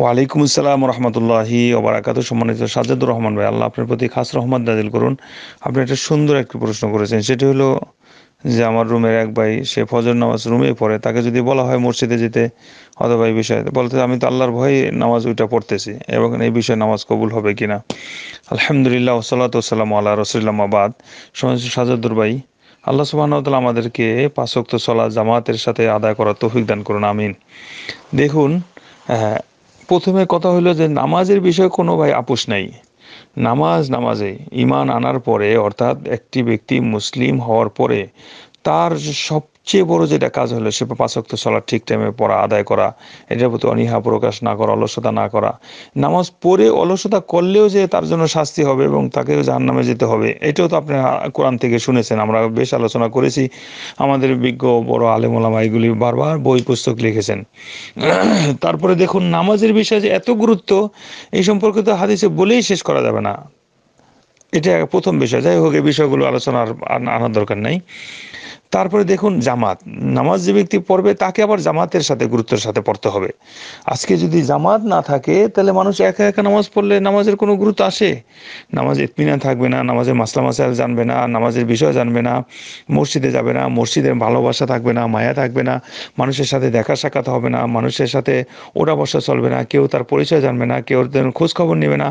ওয়ালাইকুম আসসালাম রহমতুল্লাহি ওবরাকাত সম্মানিত সাজাদুর রহমান ভাই, আল্লাহ আপনার প্রতি খাস রহমান দাদিল করুন। আপনি একটা সুন্দর একটি প্রশ্ন করেছেন, সেটি হলো যে আমার রুমের এক ভাই, সে ফজর নামাজ রুমে পড়ে, তাকে যদি বলা হয় মসজিদে যেতে অথবা এই বিষয়ে, বলতে আমি তো আল্লাহর ভয়ে নামাজ ওইটা পড়তেছি এবং এই বিষয়ে নামাজ কবুল হবে কিনা। আলহামদুলিল্লাহ, ওসালাত ওসালাম আল্লাহ রসুল্লাম আবাদ সমস্ত সাজাদুর ভাই, আল্লাহ সুবাহতাল আমাদেরকে পাঁচক্ত সলা জামাতের সাথে আদায় করার তৌফিক দান করুন, আমিন। দেখুন হ্যাঁ প্রথমে কথা হলো যে নামাজের বিষয়ে কোনো ভাই আপোষ নাই। নামাজ নামাজে ইমান আনার পরে অর্থাৎ একটি ব্যক্তি মুসলিম হওয়ার পরে তার সবচেয়ে বড় যেটা কাজ হলো, সে পাঁচক্ত চলার ঠিক টাইমে পড়া, আদায় করা, এটার প্রতি অনীহা প্রকাশ না করা, অলসতা না করা। নামাজ পড়ে অলসতা করলেও যে তার জন্য শাস্তি হবে এবং তাকেও জাহান নামে যেতে হবে, এটাও তো আপনি কোরআন থেকে শুনেছেন। আমরা বেশ আলোচনা করেছি, আমাদের বিজ্ঞ বড় আলেমোলামা এগুলি বারবার বই, পুস্তক লিখেছেন। তারপরে দেখুন, নামাজের বিষয়ে যে এত গুরুত্ব, এই সম্পর্কে তো হাদিসে বলেই শেষ করা যাবে না। এটা প্রথম বিষয়। যাই হোক, এই বিষয়গুলো আলোচনার আনার দরকার নাই। তারপরে দেখুন জামাত। নামাজ যে ব্যক্তি পড়বে, তাকে আবার জামাতের সাথে, গুরুত্বের সাথে পড়তে হবে। আজকে যদি জামাত না থাকে, তাহলে মানুষ একা একা নামাজ পড়লে নামাজের কোনো গুরুত্ব আসে? নামাজ ইতমিনা থাকবে না, নামাজের মাসলা মাসাইল জানবে না, নামাজের বিষয় জানবে না, মসজিদে যাবে না, মসজিদের ভালোবাসা থাকবে না, মায়া থাকবে না, মানুষের সাথে দেখা সাক্ষাৎ হবে না, মানুষের সাথে ওটা বসা চলবে না, কেউ তার পরিচয় জানবে না, কেউ খোঁজ খবর নেবে না।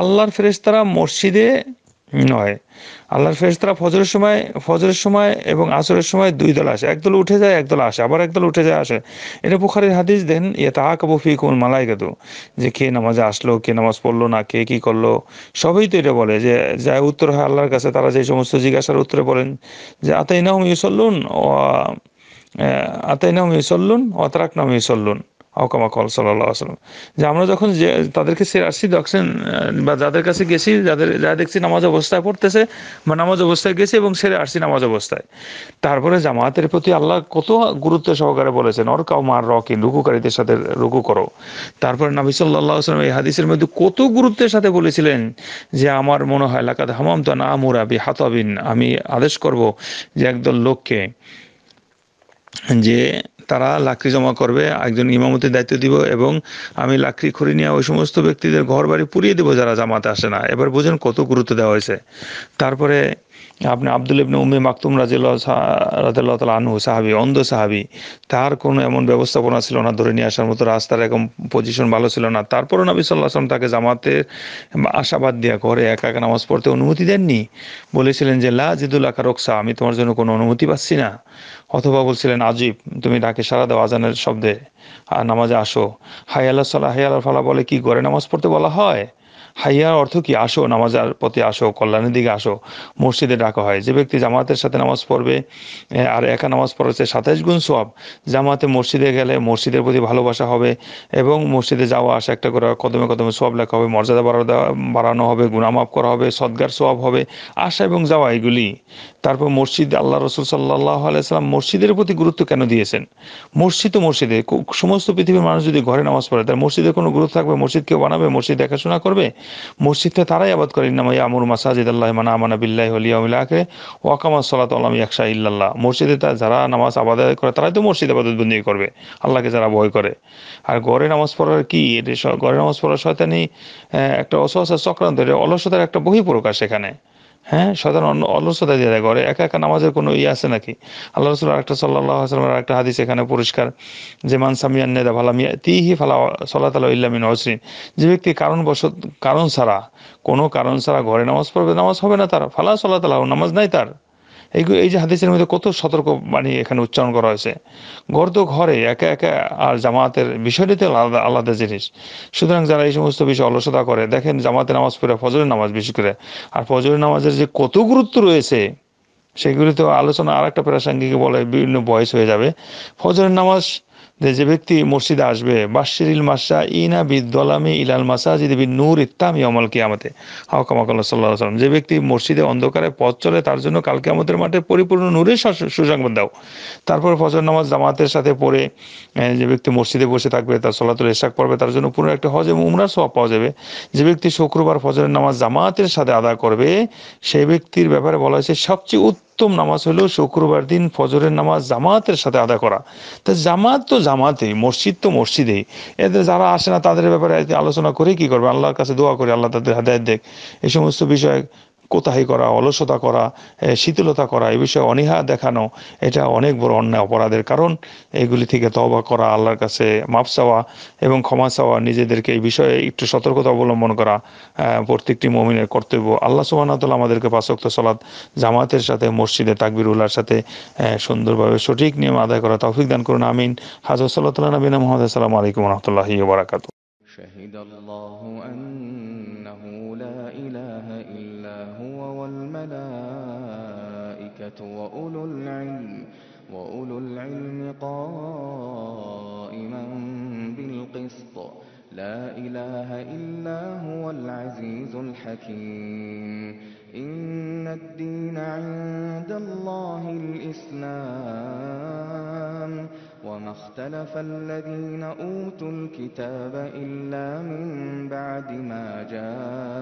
আল্লাহর ফেরেস্তারা মসজিদে নয়। আল্লাহর ফেরেস্তারা ফজরের সময় ফজরের সময় এবং আসরের সময় দুই দল আসে। একদল উঠে যায় একদল আসে। আবার একদল উঠে যায়, আসে। এটা বুখারির হাদিস, দেন ইয়ে তা কাবুফি কোন মালাই গেত যে কে নামাজে আসলো, কে নামাজ পড়ল না, কে কি করল। সবই তো এটা বলে যে যা উত্তর হয় আল্লাহর কাছে, তারা যে সমস্ত জিজ্ঞাসার উত্তরে বলেন যে আতাই নাম ইউসল্লুন ও আতাই নাম ইউসল্লুন অতরাক নাম ইউসল্লুন। আহকামা কল সাল্লাহ আসলাম যে আমরা যখন যে তাদেরকে সে আসছি, দেখছেন, বা যাদের কাছে গেছি, যাদের, যা দেখছি নামাজ অবস্থায় পড়তেছে, বা নামাজ অবস্থায় গেছি এবং সেরে আসছি নামাজ অবস্থায়। তারপরে জামাতের প্রতি আল্লাহ কত গুরুত্ব সহকারে বলেছেন ওর কাউ মার রকিন, রুকুকারীদের সাথে রুকু করো। তারপরে নাবি সাল্লাহ আসলাম এই হাদিসের মধ্যে কত গুরুত্বের সাথে বলেছিলেন যে, আমার মনে হয় লাকাত হামাম তো না মুরাবি হাতাবিন আমি আদেশ করব যে, একদল লোককে যে তারা লাকড়ি জমা করবে, একজন ইমামতির দায়িত্ব দিব এবং আমি লাকড়ি খড়ি নিয়ে ওই সমস্ত ব্যক্তিদের ঘর বাড়ি পুড়িয়ে দেবো যারা জামাতে আসে না। এবার বুঝেন কত গুরুত্ব দেওয়া হয়েছে। তারপরে আপনি আব্দুল ইবনে উম্মে মাকতুম রাজিল্লাহ রাজিল্লাহ তালা আনহু, সাহাবি, অন্ধ সাহাবি, তার কোনো এমন ব্যবস্থাপনা ছিল না, ধরে নিয়ে আসার মতো রাস্তার এরকম পজিশন ভালো ছিল না। তারপরও নবী সাল্লাহ আসলাম তাকে জামাতের আশাবাদ দিয়া ঘরে একা একা নামাজ পড়তে অনুমতি দেননি। বলেছিলেন যে, লা জিদুল আকা রোকসা আমি তোমার জন্য কোনো অনুমতি পাচ্ছি না। অথবা বলছিলেন, আজিব, তুমি ডাকে সারা দাও আজানের শব্দে, আর নামাজে আসো। হাই আল্লাহ সাল্লাহ হাই আল্লাহ ফালা বলে, কি ঘরে নামাজ পড়তে বলা হয়? হাইয়ার অর্থ কি? আসো, নামাজার প্রতি আসো, কল্যাণের দিকে আসো। মসজিদে ডাকা হয়। যে ব্যক্তি জামাতের সাথে নামাজ পড়বে আর একা নামাজ পড়েছে সাতাইশ গুণ সব জামাতে মসজিদে গেলে মসজিদের প্রতি ভালোবাসা হবে এবং মসজিদে যাওয়া, আসা একটা করে কদমে কদমে সব লেখা হবে, মর্যাদা বাড়ানো হবে গুণামাপ করা হবে, সদ্গার সব হবে, আসা এবং যাওয়া এগুলি। তারপর মসজিদ, আল্লাহ রসুল সাল্লাহ আলাইসাল্লাম মসজিদের প্রতি গুরুত্ব কেন দিয়েছেন? মসজিদ তো মসজিদে সমস্ত পৃথিবীর মানুষ যদি ঘরে নামাজ পড়ে তার মসজিদের কোনো গুরুত্ব থাকবে? মসজিদ কেউ বানাবে? মসজিদ দেখাশোনা করবে? মসজিদকে তারাই আবাদ করে নামাই আমুর মাসাজিদ আল্লাহ মানা আমানা বিল্লাহ হলিয়াকে ওয়াকামা সালাত আলম ইয়াকশা ইল্লাল্লাহ। মসজিদে যারা নামাজ আবাদ করে, তারাই তো মসজিদ আবাদত বন্দী করবে, আল্লাহকে যারা ভয় করে। আর গড়ে নামাজ পড়ার কি? ঘরে নামাজ পড়ার শয়তানি একটা অসহায় চক্রান্ত অলসতার একটা বহিঃপ্রকাশ সেখানে হ্যাঁ সাধারণ অলসতা দিয়ে ঘরে একা একা নামাজের কোনো ইয়ে আছে নাকি? আল্লাহ রসুল আরেকটা সাল্লাহ আসলামের একটা হাদিস এখানে পরিষ্কার, যে মান সামিয়ান নেদা ভালা মিয়া তিহি ফালা সাল্লাহ তালা ইল্লামিন হসরিন যে ব্যক্তি কারণবশত কারণ ছাড়া, কোনো কারণ ছাড়া ঘরে নামাজ পড়বে, নামাজ হবে না তার। ফালা সাল্লাহ তালা নামাজ নাই তার। এই এই যে হাদিসের মধ্যে কত সতর্ক বাণী এখানে উচ্চারণ করা হয়েছে। ঘর তো ঘরে একা একা আর জামাতের বিষয়টিতে আলাদা আলাদা জিনিস। সুতরাং যারা এই সমস্ত বিষয়ে অলসতা করে, দেখেন জামাতে নামাজ পড়ে ফজরের নামাজ বেশি করে। আর ফজরের নামাজের যে কত গুরুত্ব রয়েছে সেগুলি তো আলোচনা আর একটা প্রাসঙ্গিক বলে বিভিন্ন বয়স হয়ে যাবে। ফজরের নামাজ যে ব্যক্তি মসজিদে আসবে বাশিরিল মাসা ইনা বিদ্দলামি ইলাল মাসাজিদ বিন নূর ইত্তামি অমল কিয়ামতে। হাওকামাকাল্লাহ সাল্লাহ সাল্লাম যে ব্যক্তি মসজিদে অন্ধকারে পথ চলে, তার জন্য কালকে আমাদের মাঠে পরিপূর্ণ নূরের সুসংবাদ দাও। তারপর ফজর নামাজ জামাতের সাথে পড়ে যে ব্যক্তি মসজিদে বসে থাকবে, তার সলাতুল ইশাক পড়বে, তার জন্য পুরো একটা হজ এবং উমরার সওয়াব পাওয়া যাবে। যে ব্যক্তি শুক্রবার ফজরের নামাজ জামাতের সাথে আদা করবে, সেই ব্যক্তির ব্যাপারে বলা হয়েছে সবচেয়ে উত্তম নামাজ হলো শুক্রবার দিন ফজরের নামাজ জামাতের সাথে আদা করা। তা জামাত তো জামাতেই, মসজিদ তো মসজিদেই। এদের যারা আসে না, তাদের ব্যাপারে আলোচনা করে কি করবে? আল্লাহর কাছে দোয়া করে, আল্লাহ তাদের হাদায়ত দেখ। এই সমস্ত বিষয় কোতাহি করা অলসতা করা এ, শীতলতা করা এই বিষয়ে অনীহা দেখানো এটা অনেক বড় অন্যায় অপরাধের কারণ এইগুলি থেকে তওবা করা আল্লাহর কাছে মাপ চাওয়া এবং ক্ষমা চাওয়া নিজেদেরকে এই বিষয়ে একটু সতর্কতা অবলম্বন করা আহ, প্রত্যেকটি মমিনের কর্তব্য আল্লাহ সুবাহতাল্লাহ আমাদেরকে পাঁচক্ত সলাৎ জামাতের সাথে মসজিদে তাকবির উল্লার সাথে আহ, সুন্দরভাবে সঠিক নিয়ম আদায় করা তৌফিক দান করুন আমিন হাজর সাল্লাহ নবীন মোহাম্মদ আসসালামু আলাইকুম রহমতুল্লাহি বারাকাতু شهد الله أنه والملائكة وأولو العلم وأولو العلم قائما بالقسط لا إله إلا هو العزيز الحكيم إن الدين عند الله الإسلام وما اختلف الذين أوتوا الكتاب إلا من بعد ما جاء